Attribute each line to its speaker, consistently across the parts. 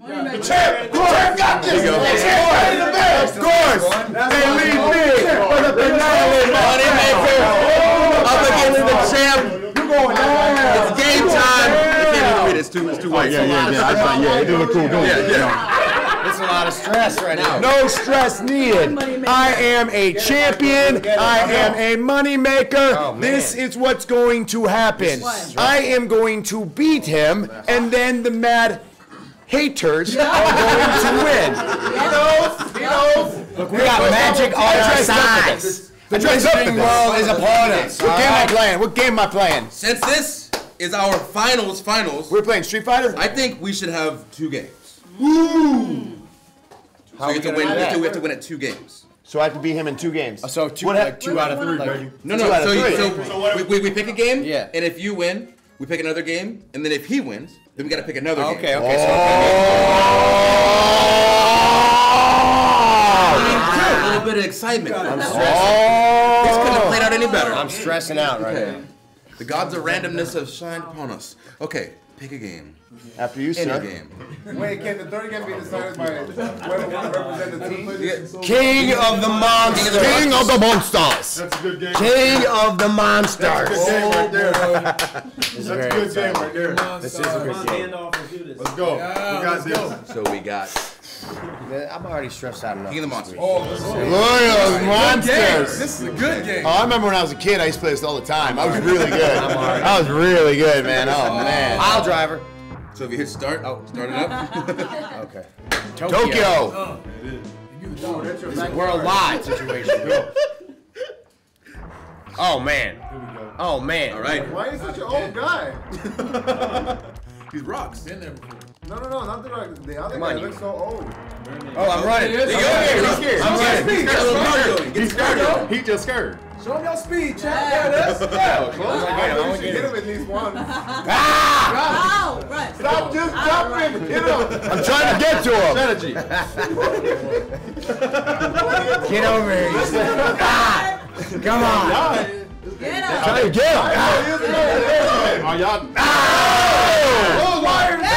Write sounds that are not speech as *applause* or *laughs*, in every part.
Speaker 1: The champ, the champ got this. The champ got the bag.
Speaker 2: Of course. They lead me for the finale.
Speaker 3: Moneymaker up oh, against the champ.
Speaker 2: You going down.
Speaker 3: It's game time. I can't even read. It's too, it's too white.
Speaker 2: Yeah, yeah, yeah. I thought, yeah, it did look cool, don't
Speaker 3: Yeah, yeah.
Speaker 4: It's a lot of stress right now.
Speaker 2: No stress needed. I am a champion. I am a moneymaker.
Speaker 4: Oh.
Speaker 2: This is what's going to happen. I am going to beat him, and then the mad haters *laughs* are going to win.
Speaker 4: We got magic on our
Speaker 2: dressed
Speaker 4: sides. The
Speaker 2: I dressed up for
Speaker 4: wizarding
Speaker 2: this.
Speaker 4: world is upon us.
Speaker 2: What game am I uh, playing? What game am I playing?
Speaker 3: Since this is our finals, finals,
Speaker 2: We're playing Street Fighter?
Speaker 3: I think we should have two games. So we have to win. We have to, we have to win at two games.
Speaker 2: So I have to beat him in two games.
Speaker 4: Uh, so two,
Speaker 2: What uh,
Speaker 4: like two out of three. Like,
Speaker 3: No, no.
Speaker 2: out
Speaker 3: So, you,
Speaker 2: three.
Speaker 3: so we, we, we pick a game,
Speaker 4: Yeah.
Speaker 3: and if you win, we pick another game, and then if he wins, then we got to pick another
Speaker 4: okay,
Speaker 3: game.
Speaker 4: okay. Oh.
Speaker 3: A little bit of excitement. This couldn't have played out any better.
Speaker 4: I'm stressing out right now.
Speaker 3: The gods of randomness have shined upon us. Okay, pick a game. Mm-hmm.
Speaker 2: After you,
Speaker 3: Any
Speaker 2: sir.
Speaker 3: game.
Speaker 1: Wait, can the third game be decided by whoever wants to represent the team?
Speaker 4: King of the monsters.
Speaker 2: King of the monsters.
Speaker 1: That's a good game.
Speaker 4: King of the monsters.
Speaker 1: That's a good game right there.
Speaker 4: Oh, this *laughs*
Speaker 1: That's a good game right there.
Speaker 4: This is a good game.
Speaker 1: Let's go. We got this.
Speaker 3: So we got
Speaker 4: I'm already stressed out enough.
Speaker 3: King of the Monsters.
Speaker 2: Look at those monsters.
Speaker 1: This is a good game.
Speaker 2: Oh, I remember when I was a kid, I used to play this all the time. I was really good. I was really good, man. Oh, man.
Speaker 4: Pile driver.
Speaker 3: So if you hit start, oh, start it up. *laughs*
Speaker 4: Okay.
Speaker 2: Tokyo.
Speaker 4: Oh, it's a worldwide situation. *laughs* Oh man. Oh man.
Speaker 3: All right.
Speaker 1: Why are you such an old guy? *laughs*
Speaker 3: These rocks.
Speaker 1: No, no, no, not the right. The other
Speaker 4: Come
Speaker 1: guy
Speaker 4: on, you-
Speaker 1: looks so old.
Speaker 4: Oh, I'm running.
Speaker 3: There you go.
Speaker 2: He's here.
Speaker 4: I'm running.
Speaker 3: He's got a little Mario. Get started.
Speaker 2: He just scared.
Speaker 1: Show him your speed, champ. Yeah, that's *laughs* yeah. Close.
Speaker 4: I
Speaker 1: I
Speaker 4: wanna
Speaker 1: know you should
Speaker 4: get
Speaker 1: hit
Speaker 4: him.
Speaker 1: him at least once. *laughs* Ah!
Speaker 5: Oh, right.
Speaker 1: Stop just jumping. Hit him.
Speaker 2: I'm trying to get to him. Strategy. *laughs*
Speaker 4: Get over here. Ah! Come on.
Speaker 5: Get up.
Speaker 2: Trying to get him.
Speaker 1: Are y'all?
Speaker 2: Oh!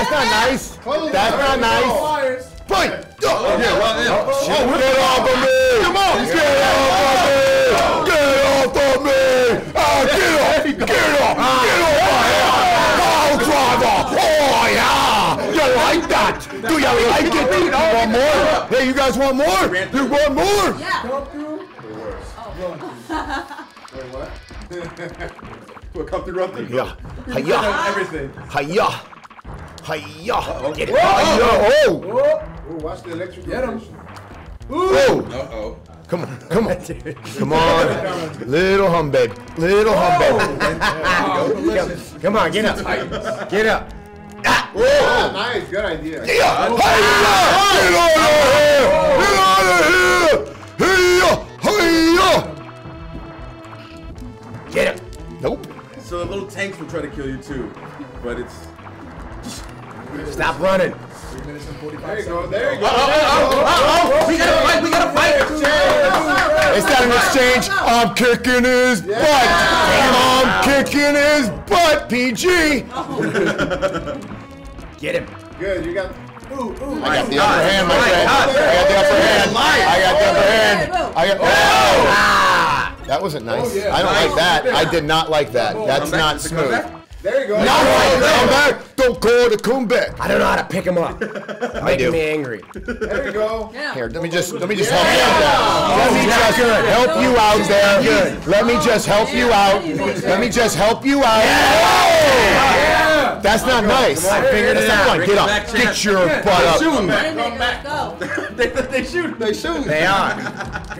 Speaker 2: That's not nice. That's not nice. Fight. Oh, yeah, well, oh, yeah. Oh, get off of me. Come on. Get off of me. Get off of me. Ah, oh, get off. Get off. Get off my head. Pile driver. Oh, yeah. You like that? Do you like it? You want more? Hey, you guys want more? You want more?
Speaker 5: Yeah. Oh. *laughs*
Speaker 1: We'll come through run through.
Speaker 2: Yeah. Hiya.
Speaker 1: Everything.
Speaker 2: Hiya. Hiya. Get it. Hiya. Oh.
Speaker 1: Ooh, watch the electric. Get him.
Speaker 2: Oh.
Speaker 3: Uh oh.
Speaker 2: Come on, come on, *laughs* come on, little hum babe, little hum babe. *laughs*
Speaker 4: Come on, get up. Get up.
Speaker 1: Oh, nice. Good idea.
Speaker 2: Yeah, hiya! Get out of here! Get out of here! Hiya! Hiya!
Speaker 4: Get up.
Speaker 2: Nope.
Speaker 3: So the little tanks will try to kill you too, but it's.
Speaker 4: Stop running.
Speaker 1: There you go. There you go.
Speaker 3: Oh, oh, oh, oh we gotta fight! We gotta fight!
Speaker 2: It's not an exchange. I'm kicking his butt. I'm kicking his butt. PG. *laughs*
Speaker 4: Get him.
Speaker 1: Good. You got.
Speaker 2: I got the upper hand, my friend. I got the upper hand. I got the upper hand. I got. Oh! That wasn't nice. I don't like that. I did not like that. That's not smooth.
Speaker 3: Back.
Speaker 1: There you go.
Speaker 2: No, come back. Don't call the come back.
Speaker 4: I don't know how to pick him up. *laughs* Making
Speaker 2: do.
Speaker 4: me angry.
Speaker 1: There you go.
Speaker 5: Yeah.
Speaker 2: Here, let me just let me just help you out there. Let me just help you out there. Let me just help you out. Let me just help you out. That's not nice.
Speaker 4: I figured it
Speaker 2: not
Speaker 4: out.
Speaker 2: fun. Get up. Get your butt up.
Speaker 5: Let's go. *laughs*
Speaker 3: they, they shoot. They shoot.
Speaker 4: They are.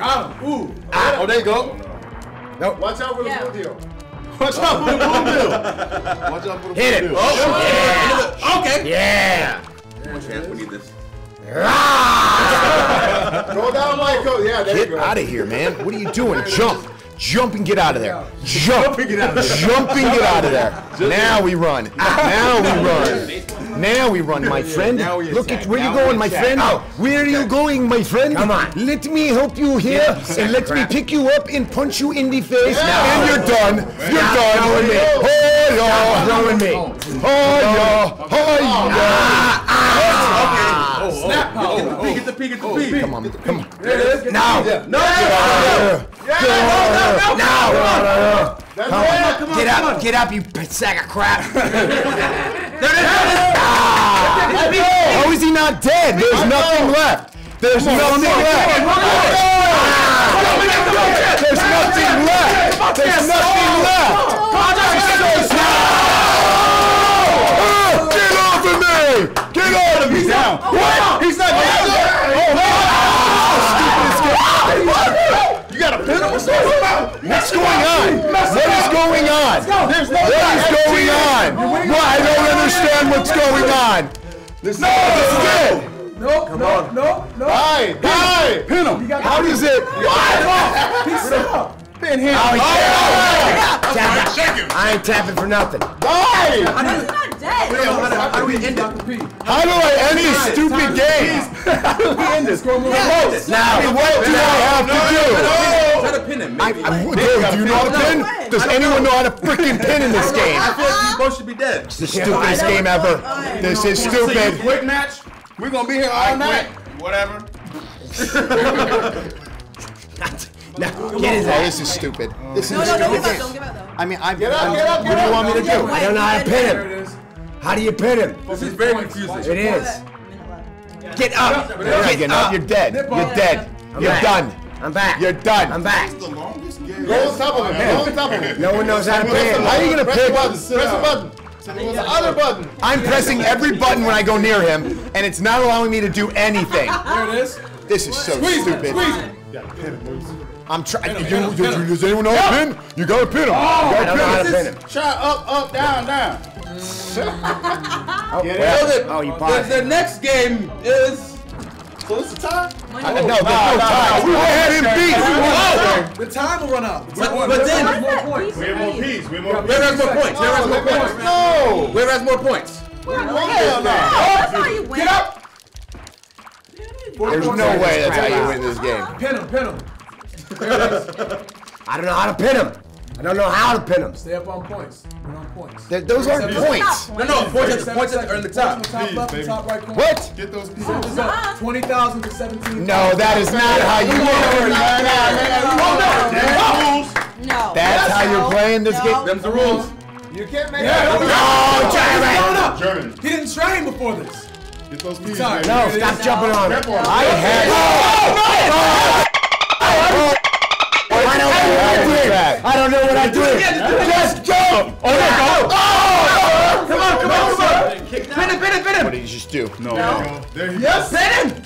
Speaker 4: Ah.
Speaker 3: Oh, there you go. Nope.
Speaker 1: Watch out for the
Speaker 5: Yeah.
Speaker 1: blue deal.
Speaker 3: Watch out for the blue bill. Watch out for the
Speaker 4: Hit it.
Speaker 3: Oh, okay.
Speaker 4: Yeah.
Speaker 3: Chance, we need this.
Speaker 1: Go down, Michael. Yeah, there you
Speaker 2: Get
Speaker 1: go.
Speaker 2: out of here, man. What are you doing? Jump. Jump and get out of there. Jump and get out of there. Jump and get out of there. Now we run. *laughs* Now we run. Now we run, my friend. Look at where you going, my friend. Oh, where are you going, my friend?
Speaker 4: Come on.
Speaker 2: Let me help you here, and let me pick you up and punch you in the face, and you're done. You're done.
Speaker 4: Throwing oh, me.
Speaker 2: Oh, yeah.
Speaker 4: Throwing me.
Speaker 2: Oh, yeah. Oh, yeah.
Speaker 3: P, get the P.
Speaker 2: Come on, come on.
Speaker 4: Now.
Speaker 3: No,
Speaker 4: Now.
Speaker 1: That's it.
Speaker 4: Come on, get up, get up, you sack of crap. *laughs*
Speaker 2: How is he not dead? There's nothing left. There's nothing left. There's nothing left. There's nothing left. Oh, Get off of me! Get off of me! He's down. What? He's not down. You got a pin him? What's going on? What is going on? What is going on? Well, I don't understand what's going on. This no, this is it.
Speaker 6: Nope, nope, nope, nope.
Speaker 2: Hi, hi. Pin him. How does it?
Speaker 6: Piece it up.
Speaker 2: Pin him.
Speaker 4: I ain't tapping for nothing.
Speaker 2: Why?
Speaker 5: He's not dead.
Speaker 6: How do we end Dr. P?
Speaker 2: How do I end this stupid game?
Speaker 6: We end this. Go move
Speaker 2: I mean, what do I have to do?
Speaker 3: Try to pin him.
Speaker 2: I,
Speaker 3: Maybe.
Speaker 2: I, dude, do you know how to pin? Does anyone know how to freaking pin in this game?
Speaker 3: I feel like you both should be dead.
Speaker 2: It's the stupidest game ever. This is stupid.
Speaker 1: Quick match. We're gonna be here all night. Whatever. *laughs* *laughs*
Speaker 4: No, get his
Speaker 2: Oh,
Speaker 4: ass.
Speaker 2: this is stupid. This is
Speaker 5: No,
Speaker 2: a
Speaker 5: no, don't
Speaker 2: stupid
Speaker 5: give up, don't give up though.
Speaker 2: I mean, I'm.
Speaker 1: Get up,
Speaker 2: I'm-
Speaker 1: get up,
Speaker 2: What do you want me to do?
Speaker 4: I don't know how to pin him. How do you pin him?
Speaker 3: This is very confusing.
Speaker 4: It is.
Speaker 5: Minute left.
Speaker 4: Get up.
Speaker 2: You're not up. You're dead. You're dead. You're done.
Speaker 4: I'm back.
Speaker 2: You're done.
Speaker 4: I'm back.
Speaker 1: Go on top of him. Go on top of him.
Speaker 4: No one knows how to pin.
Speaker 2: How are you gonna
Speaker 1: Press
Speaker 2: pick?
Speaker 1: the button. Press the button. What's the other button?
Speaker 2: I'm pressing every button when I go near him, and it's not allowing me to do anything.
Speaker 6: There it is.
Speaker 2: This is so
Speaker 6: Squeeze it.
Speaker 2: stupid.
Speaker 6: Squeeze it.
Speaker 2: I'm trying. Does anyone know how to pin? You gotta pin him. Oh, you
Speaker 4: I
Speaker 2: gotta
Speaker 4: don't know how to
Speaker 2: pin
Speaker 4: pin
Speaker 2: him.
Speaker 4: him.
Speaker 1: Try up, up, down, down.
Speaker 4: Oh, *laughs*
Speaker 1: Get it?
Speaker 4: well,
Speaker 3: So the,
Speaker 4: oh, you
Speaker 3: the, the next game is.
Speaker 1: So it's the time.
Speaker 2: I- No, there's no time. I had him beat.
Speaker 3: Oh!
Speaker 6: The time will run out.
Speaker 3: But, but then,
Speaker 6: One more point.
Speaker 5: We have more peace.
Speaker 3: whoever has more points, whoever has more points,
Speaker 2: No.
Speaker 3: whoever has more points.
Speaker 1: Hell no.
Speaker 5: That's how you win.
Speaker 6: Get up.
Speaker 2: There's no way that's how you win this game.
Speaker 6: Pin him, pin him.
Speaker 4: I don't know how to pin him. I don't know how to pin him.
Speaker 6: Stay up on points. We're on points.
Speaker 2: Th- Those aren't points.
Speaker 3: No, no, points at, points at, are in the top.
Speaker 6: Top left and top right corner.
Speaker 2: What?
Speaker 1: Get those pieces.
Speaker 6: Is up. 20,000 to 17.
Speaker 2: No, that is not how you win.
Speaker 5: No.
Speaker 2: That's how you're playing this game.
Speaker 3: Them's the rules.
Speaker 1: You can't make
Speaker 6: Yeah,
Speaker 1: it.
Speaker 6: no, Going up.
Speaker 1: German.
Speaker 6: He didn't train before this.
Speaker 1: Get those pieces.
Speaker 6: Sorry.
Speaker 4: No, stop jumping on him.
Speaker 2: I had.
Speaker 4: I don't know what I did. I don't know what I did. Just go.
Speaker 2: Oh, no, go.
Speaker 3: Oh, come on, come on, come on. Pin him, pin him, pin him.
Speaker 2: What
Speaker 3: him.
Speaker 2: did you just do?
Speaker 1: No. There he
Speaker 3: Yes, pin him.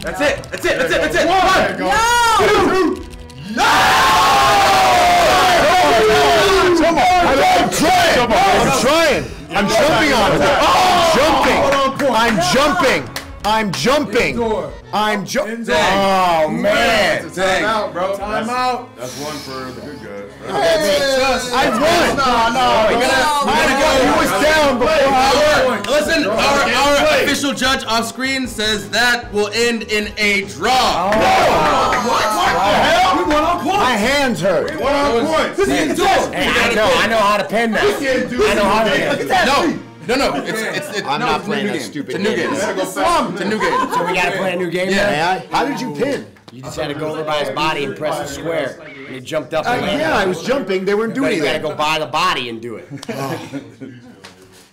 Speaker 3: That's it, that's it, that's it, that's it. One.
Speaker 5: No. No!
Speaker 2: Come on. I'm trying. I'm trying. Oh! I'm jumping on him. I'm jumping. I'm jumping. I'm jumping.
Speaker 6: Door.
Speaker 2: I'm jumping.
Speaker 6: End.
Speaker 2: Oh man.
Speaker 1: Time out, oh, bro.
Speaker 6: Time out.
Speaker 1: That's one for the good guys.
Speaker 2: I won.
Speaker 1: No, no.
Speaker 3: We gotta, we gotta go.
Speaker 2: He was down before I
Speaker 3: Our, listen, our, our official judge off screen says that will end in a draw. Oh.
Speaker 6: We won on points.
Speaker 2: My hands hurt.
Speaker 1: One on points.
Speaker 6: Hey,
Speaker 4: I know. I know how to pin that. I know how to pin.
Speaker 3: No, no, no. It's it's it's
Speaker 2: I'm
Speaker 3: no,
Speaker 2: not
Speaker 3: it's a new
Speaker 2: that
Speaker 3: game.
Speaker 2: stupid
Speaker 3: It's a new
Speaker 2: game.
Speaker 3: game.
Speaker 1: Gotta.
Speaker 3: It's a new game.
Speaker 4: So we gotta play a new game
Speaker 3: Yeah.
Speaker 4: now?
Speaker 2: May I? How did you pin?
Speaker 4: You just had to go over by his body and press the square. And he jumped up uh, and landed.
Speaker 2: Yeah, I was jumping. They weren't
Speaker 4: But
Speaker 2: doing
Speaker 4: you gotta
Speaker 2: anything.
Speaker 4: go by the body and do it. *laughs*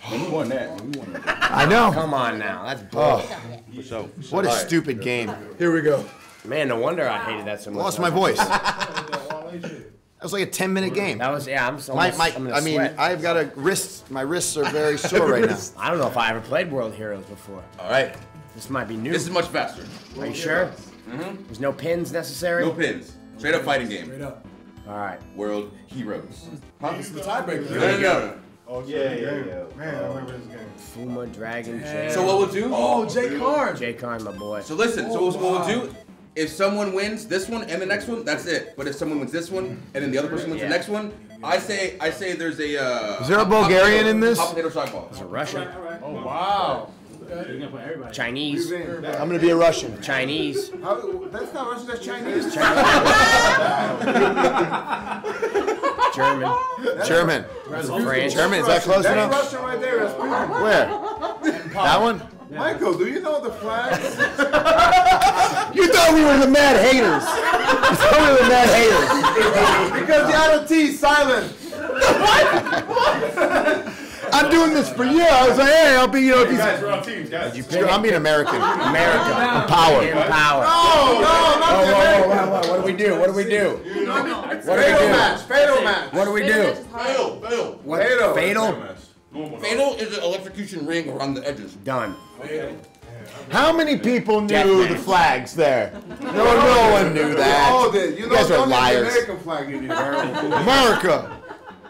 Speaker 3: We won that. We won that.
Speaker 2: I know.
Speaker 4: Come on now. That's oh. bull.
Speaker 3: So,
Speaker 2: What a stupid game.
Speaker 3: here we go.
Speaker 4: Man, no wonder I hated that so much.
Speaker 2: Lost my voice. *laughs* *laughs* That was like a 10 minute game.
Speaker 4: That was yeah. I'm so.
Speaker 2: My, my,
Speaker 4: I'm
Speaker 2: mean,
Speaker 4: sweat.
Speaker 2: I've got a wrist. My wrists are very sore right now. *laughs*
Speaker 4: I don't know if I ever played World Heroes before.
Speaker 3: All right.
Speaker 4: This might be new.
Speaker 3: This is much faster.
Speaker 4: Are you sure? Mm-hmm. There's no pins necessary.
Speaker 3: No pins. Straight up fighting game.
Speaker 6: Straight up.
Speaker 4: All right.
Speaker 3: World Heroes. Huh?
Speaker 6: This is the tiebreaker.
Speaker 3: No, no, no, no.
Speaker 1: Oh, yeah, yeah, yeah. Man, I remember this game.
Speaker 4: Fuma, Dragon, Jay.
Speaker 3: So what we'll do?
Speaker 6: Oh, Jay Carn.
Speaker 4: Jay Khan, my boy.
Speaker 3: So listen. So what we'll do? If someone wins this one and the next one, that's it. But if someone wins this one and then the other person wins
Speaker 4: Yeah.
Speaker 3: the next one, I say I say there's a. Uh,
Speaker 2: Is there a Bulgarian
Speaker 3: hot
Speaker 2: in this?
Speaker 3: Hot potato side ball.
Speaker 4: It's a Russian,
Speaker 1: Oh, wow.
Speaker 4: Chinese,
Speaker 2: I'm gonna be a Russian.
Speaker 4: Chinese.
Speaker 1: That's not Russian, that's Chinese. *laughs*
Speaker 4: German,
Speaker 2: German.
Speaker 4: French.
Speaker 2: German, is that close
Speaker 1: That's
Speaker 2: enough?
Speaker 1: Russian right there. That's
Speaker 2: Where? That one?
Speaker 1: Michael, do you know the flags? *laughs*
Speaker 2: You thought we were the mad haters. You thought we were the mad haters. *laughs*
Speaker 1: because the other T is silent.
Speaker 2: I'm doing this for you. I was like, hey, I'll be, you know, if he's.
Speaker 7: Guys, we're on teams, guys.
Speaker 2: I'm being American. America. Power.
Speaker 4: Power.
Speaker 1: No, no, not
Speaker 4: Whoa,
Speaker 1: the
Speaker 4: whoa, whoa, whoa, whoa. What do we do? What do we do?
Speaker 5: Normal.
Speaker 4: What do we
Speaker 1: Fatal
Speaker 4: do?
Speaker 1: match. Fatal match.
Speaker 4: What do we do?
Speaker 3: Fail, fail.
Speaker 4: What?
Speaker 1: Fatal.
Speaker 4: Fatal?
Speaker 7: Normal.
Speaker 3: Fatal is an electrocution ring around the edges.
Speaker 4: Done.
Speaker 2: How many people knew the flags there? No, no one knew
Speaker 1: You all
Speaker 2: that.
Speaker 1: did. You,
Speaker 2: You
Speaker 1: know,
Speaker 2: guys are
Speaker 1: don't need the
Speaker 2: liars.
Speaker 1: American flag, you idiot.
Speaker 2: America.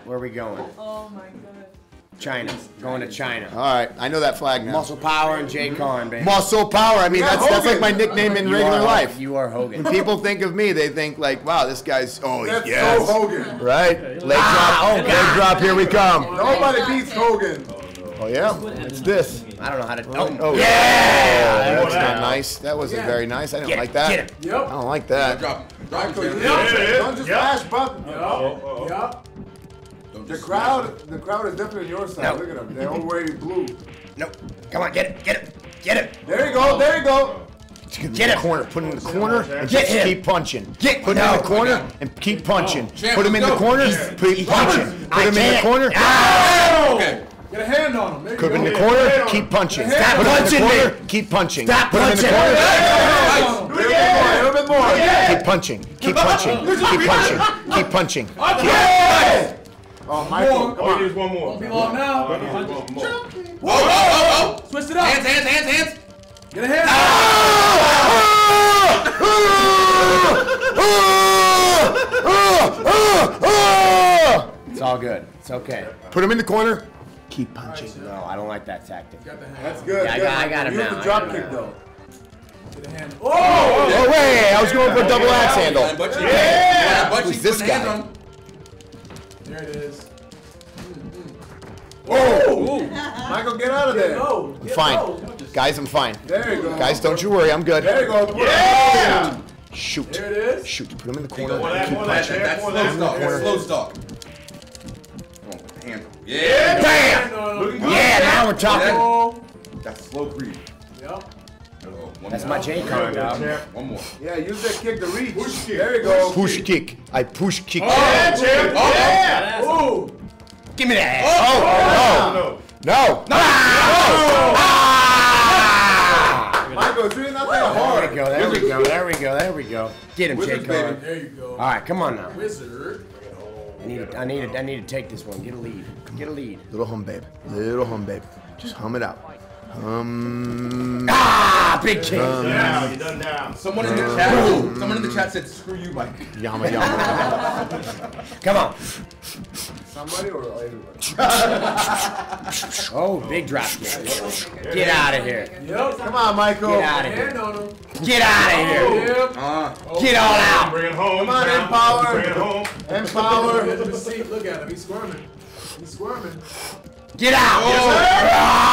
Speaker 4: Where are we going?
Speaker 5: Oh my god.
Speaker 4: China. Going to China.
Speaker 2: All right, I know that flag now.
Speaker 4: Muscle Power and Jay Khan, baby.
Speaker 2: Muscle power. I mean,
Speaker 1: got
Speaker 2: that's that's like my nickname in
Speaker 4: You
Speaker 2: regular
Speaker 4: are-
Speaker 2: life.
Speaker 4: You are Hogan.
Speaker 2: When people think of me, they think like, wow, this guy's. Oh
Speaker 1: That's
Speaker 2: yes.
Speaker 1: so Hogan.
Speaker 2: Right? Leg
Speaker 4: Ah,
Speaker 2: drop.
Speaker 4: oh,
Speaker 2: leg drop. Here we come.
Speaker 1: Nobody beats Hogan.
Speaker 2: Oh yeah. It's this.
Speaker 4: I don't know how to.
Speaker 2: Oh,
Speaker 4: Oh,
Speaker 2: yeah.
Speaker 4: yeah.
Speaker 2: that's not nice. That wasn't very nice. I didn't
Speaker 4: Get
Speaker 2: like that.
Speaker 4: get it.
Speaker 2: I don't like that.
Speaker 3: Drop, drop
Speaker 1: Michael,
Speaker 3: him.
Speaker 1: you
Speaker 3: Sam.
Speaker 1: don't,
Speaker 7: Yeah, yeah,
Speaker 1: don't just
Speaker 7: yeah.
Speaker 1: mash button.
Speaker 6: Yup.
Speaker 3: Don't
Speaker 1: The crowd, the crowd is definitely on your side.
Speaker 4: No.
Speaker 1: Look at them. They're all wearing blue.
Speaker 4: Nope. Come on, get it, get it, get it.
Speaker 1: There you go. There you go.
Speaker 2: Get it. Corner. Put him in the corner and
Speaker 4: Get
Speaker 2: just
Speaker 4: him.
Speaker 2: keep punching.
Speaker 4: Get-
Speaker 2: Put him
Speaker 4: no.
Speaker 2: in the corner and keep punching.
Speaker 3: Champ,
Speaker 2: Put him in the corner.
Speaker 3: Yeah.
Speaker 2: Keep punching. Put him in the
Speaker 4: can't.
Speaker 2: corner. Ah!
Speaker 3: Okay.
Speaker 6: Get a hand on him. There
Speaker 2: Put him in the corner. Keep punching.
Speaker 6: Stop
Speaker 2: Put him in
Speaker 4: punching
Speaker 2: the
Speaker 4: me.
Speaker 2: corner. Keep punching.
Speaker 4: Stop
Speaker 2: Put him in the corner.
Speaker 1: A little bit more. A little bit more.
Speaker 2: Keep punching. Keep *laughs* punching. Keep punching. Keep punching.
Speaker 1: Oh, Michael, come
Speaker 7: Oh,
Speaker 1: on.
Speaker 7: here's one more.
Speaker 6: Be long now.
Speaker 7: Here's one more.
Speaker 3: Whoa, whoa, whoa, whoa.
Speaker 6: Switch it up.
Speaker 3: Hands, hands, hands, hands.
Speaker 6: Get a hand.
Speaker 4: It's all good. It's okay.
Speaker 2: Put him in the corner. Keep punching.
Speaker 4: No, I don't like that tactic.
Speaker 6: Got the hand.
Speaker 1: That's good.
Speaker 4: Yeah, I got- I got him
Speaker 1: Use
Speaker 4: now,
Speaker 1: the drop
Speaker 4: got him
Speaker 1: kick
Speaker 4: now.
Speaker 1: though.
Speaker 6: Get a hand.
Speaker 2: Oh, oh wait, I was going for a double axe handle.
Speaker 3: Yeah. But you, yeah. but
Speaker 2: Who's
Speaker 3: you
Speaker 2: this
Speaker 3: putting hands
Speaker 2: guy?
Speaker 3: On.
Speaker 6: There it is. Oh! *laughs*
Speaker 1: Michael, get out of there.
Speaker 6: Go.
Speaker 2: I'm fine. Guys, I'm fine.
Speaker 1: There you go.
Speaker 2: Guys, don't you worry, I'm good.
Speaker 1: There you go.
Speaker 7: Yeah!
Speaker 2: Shoot.
Speaker 6: There it is.
Speaker 2: Shoot. Put him in the
Speaker 7: More
Speaker 2: corner.
Speaker 7: that,
Speaker 2: Keep
Speaker 7: more that,
Speaker 2: punching.
Speaker 3: That's slow
Speaker 7: that.
Speaker 3: stalk. That's slow stalk. Come on, put the hands on. Yeah.
Speaker 4: Bam!
Speaker 6: Hand on him.
Speaker 7: Looking good.
Speaker 4: Yeah, now we're talking.
Speaker 3: That's slow creep.
Speaker 6: Yup.
Speaker 3: Oh, one
Speaker 4: That's
Speaker 3: more.
Speaker 4: my Jay Khan, dog.
Speaker 3: One more.
Speaker 1: Yeah, use that kick to reach.
Speaker 7: Push kick.
Speaker 1: There you go.
Speaker 2: Push kick. I push kick.
Speaker 7: Oh, yeah, champ.
Speaker 3: Oh,
Speaker 7: Yeah.
Speaker 6: Ooh.
Speaker 4: Give me that.
Speaker 2: Oh, oh, oh
Speaker 7: No.
Speaker 2: no. No. Ah.
Speaker 1: Michael, it's really not that
Speaker 4: There
Speaker 1: hard.
Speaker 4: we go. There we go. There we go. There we go. Get him, Jay
Speaker 3: Wizards, baby.
Speaker 4: Khan.
Speaker 6: There you go.
Speaker 4: All right, come on now.
Speaker 6: Wizard.
Speaker 4: I need, to, I need, to, I need to take this one. Get a lead. Get a lead.
Speaker 2: Little hum, babe. Little hum, babe. Just hum it out. Hum.
Speaker 4: Ah, big kick.
Speaker 7: Now, you done now.
Speaker 3: Someone in the chat. Someone in the chat said, "Screw you, Mike."
Speaker 2: Yama yama. *laughs*
Speaker 4: Come on.
Speaker 1: Somebody or everybody? *laughs*
Speaker 4: Oh, big drop kick. Get out of here.
Speaker 6: Yep.
Speaker 1: Come on, Michael.
Speaker 4: Get out of here. Get out of here.
Speaker 6: Yep.
Speaker 3: Uh,
Speaker 4: Get all out.
Speaker 7: Bring it home.
Speaker 1: Come on. Empower.
Speaker 7: Bring it home.
Speaker 1: Empower.
Speaker 6: Get the seat. Look at him. He's squirming. He's squirming.
Speaker 4: Get out.
Speaker 6: Calm down.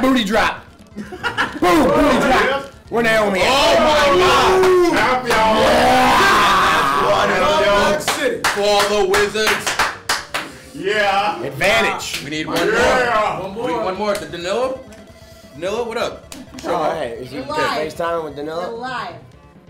Speaker 4: Give me that booty drop. Boom, booty oh, drop. Where Naomi
Speaker 3: oh my god!
Speaker 7: Help y'all.
Speaker 6: Salt Lake City.
Speaker 3: For the Wizards.
Speaker 7: Yeah.
Speaker 4: Advantage.
Speaker 3: We need one more.
Speaker 7: Yeah.
Speaker 6: One
Speaker 3: We need one
Speaker 6: more.
Speaker 3: more. The Danilo. Danilo, what up?
Speaker 4: Oh, hey, is he
Speaker 5: You're live.
Speaker 4: FaceTime with
Speaker 5: You're
Speaker 4: Danilo?
Speaker 5: live.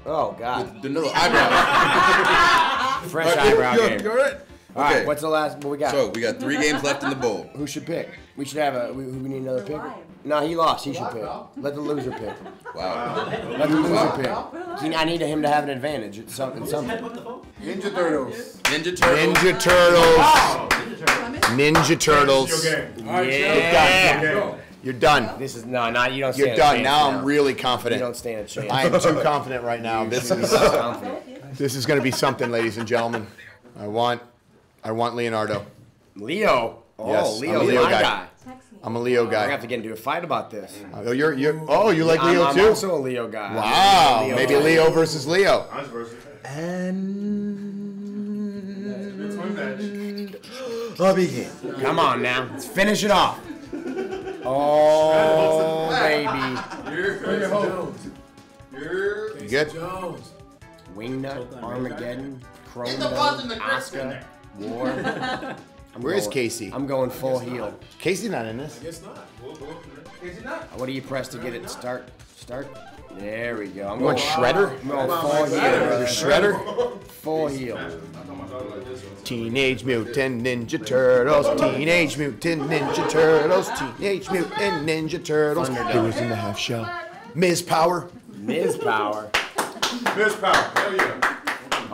Speaker 4: Oh, God.
Speaker 3: Danilo eyebrow. *laughs*
Speaker 4: Fresh eyebrow
Speaker 3: You're-
Speaker 4: game.
Speaker 3: You're right.
Speaker 4: All right,
Speaker 3: Okay.
Speaker 4: what's the last? What we got?
Speaker 3: So we got three games left in the bowl.
Speaker 4: Who should pick? We should have a. We, we need another pick.
Speaker 5: live.
Speaker 4: No, he lost. He should pick. Let the loser pick. *laughs*
Speaker 3: Wow.
Speaker 4: Let the loser pick. He, I need him to have an advantage. It's something. Something.
Speaker 1: Ninja Turtles.
Speaker 3: Ninja Turtles.
Speaker 2: Ninja Turtles. Ninja Turtles.
Speaker 7: Your game.
Speaker 6: All right,
Speaker 4: Yeah.
Speaker 2: You're done.
Speaker 4: This is no, no. You don't.
Speaker 2: You're
Speaker 4: stand
Speaker 2: done.
Speaker 4: chance
Speaker 2: Now I'm really confident.
Speaker 4: You don't stand a chance.
Speaker 2: I am too confident right now. This is
Speaker 4: confident.
Speaker 2: this is going to be something, ladies and gentlemen. I want I want Leonardo.
Speaker 4: Leo. Oh,
Speaker 2: Yes, I'm a Leo
Speaker 4: my
Speaker 2: guy.
Speaker 4: guy.
Speaker 2: I'm a Leo
Speaker 4: We're gonna have to get into a fight about this.
Speaker 2: Uh, oh, you're you're oh, you like
Speaker 4: I'm,
Speaker 2: Leo
Speaker 4: I'm
Speaker 2: too?
Speaker 4: also a Leo guy.
Speaker 2: Wow,
Speaker 4: Leo
Speaker 2: maybe
Speaker 4: guy.
Speaker 2: Leo versus Leo.
Speaker 7: Controversy.
Speaker 2: I'll be here.
Speaker 4: Come on now, let's finish it off. Oh baby,
Speaker 6: Quincy Jones.
Speaker 2: You good?
Speaker 6: Jones.
Speaker 4: Wingnut, Armageddon, Chrome Dome, Oscar, War. *laughs*
Speaker 2: Where is Casey?
Speaker 4: I'm going full heel.
Speaker 2: Casey's not in this.
Speaker 6: Guess not.
Speaker 4: What do you press to get it to start? Start. There we go. I'm
Speaker 2: You want
Speaker 4: going
Speaker 2: Shredder?
Speaker 4: I'm going full heel.
Speaker 2: Your. Shredder?
Speaker 4: Full heel.
Speaker 2: Teenage Mutant Ninja Turtles. Teenage Mutant Ninja Turtles. Teenage Mutant Ninja Turtles. He was in the half shell. Ms. Power.
Speaker 4: Ms. power.
Speaker 7: Miss Power. Hell yeah.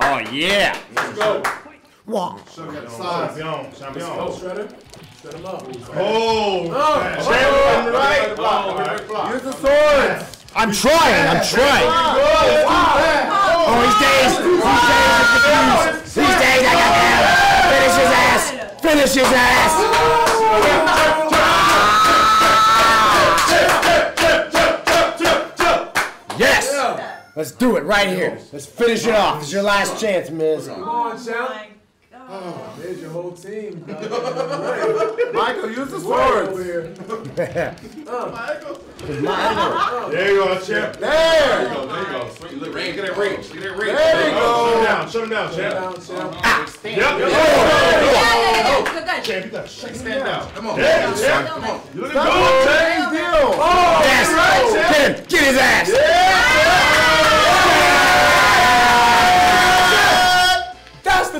Speaker 4: Oh yeah.
Speaker 7: Let's go.
Speaker 2: Wah.
Speaker 7: Champion. Champion.
Speaker 6: Oh, Shredder. Shred him up.
Speaker 7: Oh. Champion. Right. Right.
Speaker 1: Use the swords.
Speaker 2: I'm trying. I'm trying.
Speaker 4: Oh, he's dazed. He's dazed. He's confused. He's dazed. I got him. Finish his ass. Finish his ass. Yes. Let's do it right here. Let's finish it off. It's your last chance, Miz.
Speaker 6: Come on, champ.
Speaker 5: Oh
Speaker 6: There's your whole team. *laughs*
Speaker 1: Michael, use the
Speaker 6: Right over
Speaker 1: swords.
Speaker 6: here. *laughs* Oh.
Speaker 7: There you go, champ.
Speaker 1: There.
Speaker 3: There you go. There you go. Sweet. Look, range. Get that range. Get that range.
Speaker 1: There you go.
Speaker 7: Shut him down. Shut him down, champ.
Speaker 6: Down, champ.
Speaker 7: Oh, yep.
Speaker 5: Yeah, yeah, yeah. Good, good.
Speaker 7: Champ, you gotta shake stand down.
Speaker 3: Come on.
Speaker 7: There you go, champ.
Speaker 5: Still nice.
Speaker 7: You oh, looking good, champ.
Speaker 1: Big deal.
Speaker 4: Yes. Get him. Get his ass.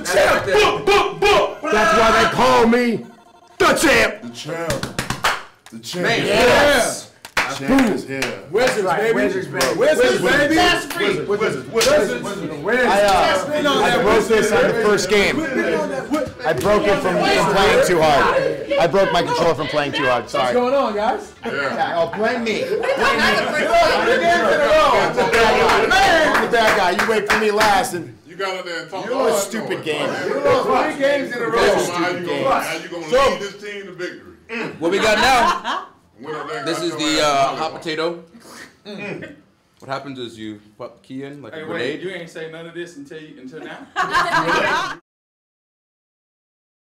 Speaker 6: The
Speaker 3: Right
Speaker 6: champ.
Speaker 3: there.
Speaker 7: Book, book, book.
Speaker 4: That's why they call me the champ.
Speaker 1: The champ. The champ.
Speaker 3: Man.
Speaker 4: Yes.
Speaker 1: Champ is here.
Speaker 6: Wizards, baby.
Speaker 4: Wizards, baby.
Speaker 6: Wizards, baby.
Speaker 7: Wizards, wizards, wizards.
Speaker 2: I, uh, I broke this on the first game. I broke it from, from playing too hard. I broke my controller from playing too hard. Sorry.
Speaker 6: What's going on, guys?
Speaker 2: Yeah, oh, blame me.
Speaker 5: That's the first one.
Speaker 2: I'm the bad guy. You wait for me last, and
Speaker 8: You got up there and talk.
Speaker 2: you know a stupid game.
Speaker 1: You lost three games in a row.
Speaker 8: How you gonna, how you gonna lead this team to victory?
Speaker 3: What we got now?
Speaker 8: Win up there,
Speaker 3: This is the uh, hot potato. *laughs* What happens is you put the key in like
Speaker 9: Hey,
Speaker 3: a
Speaker 9: wait,
Speaker 3: grenade.
Speaker 9: you ain't say none of this until you, until now. *laughs* *laughs*